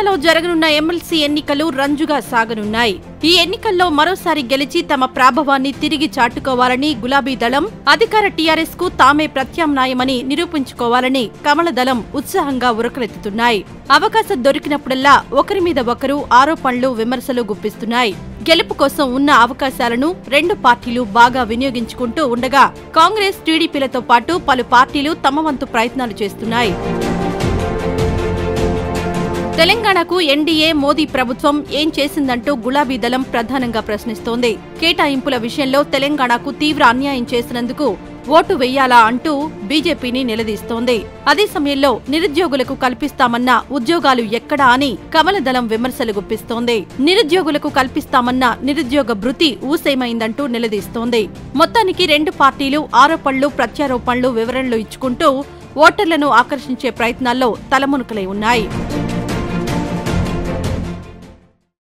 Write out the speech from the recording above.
తెలంగాణలో జరగనున్న ఎమ్మెల్సీ ఎన్నికలు రంజుగా సాగనున్నాయి. ఈ ఎన్నికల్లో మరోసారి గెలిచి తమ ప్రాభవాన్ని తిరిగి చాటుకోవాలని గులాబీ దళం అధికార టీఆర్ఎస్కు తామే ప్రత్యామ్నాయమని నిరూపించుకోవాలని కమల దళం ఉత్సాహంగా ఉరకలెత్తుతున్నాయి. అవకాశం దొరికినప్పుడల్లా ఒకరి మీద ఒకరు ఆరోపణలు విమర్శలు గుప్పిస్తున్నాయి. గెలుపు కోసం ఉన్న అవకాశాలను రెండు పార్టీలు బాగా వినియోగించుకుంటూ ఉండగా కాంగ్రెస్ టీడీపీలతో పాటు పలు పార్టీలు తమ వంతు ప్రయత్నాలు చేస్తున్నాయి. తెలంగాణకు ఎన్డీఏ మోదీ ప్రభుత్వం ఏం చేసిందంటూ గులాబీ దళం ప్రధానంగా ప్రశ్నిస్తోంది. కేటాయింపుల విషయంలో తెలంగాణకు తీవ్ర అన్యాయం చేసినందుకు ఓటు వెయ్యాలా అంటూ బీజేపీని నిలదీస్తోంది. అదే సమయంలో నిరుద్యోగులకు కల్పిస్తామన్న ఉద్యోగాలు ఎక్కడా అని కమల దళం విమర్శలు గుప్పిస్తోంది. నిరుద్యోగులకు కల్పిస్తామన్న నిరుద్యోగ భృతి ఊసేమైందంటూ నిలదీస్తోంది. మొత్తానికి రెండు పార్టీలు ఆరోపణలు ప్రత్యారోపణలు వివరణలు ఇచ్చుకుంటూ ఓటర్లను ఆకర్షించే ప్రయత్నాల్లో తలమునుకలై ఉన్నాయి.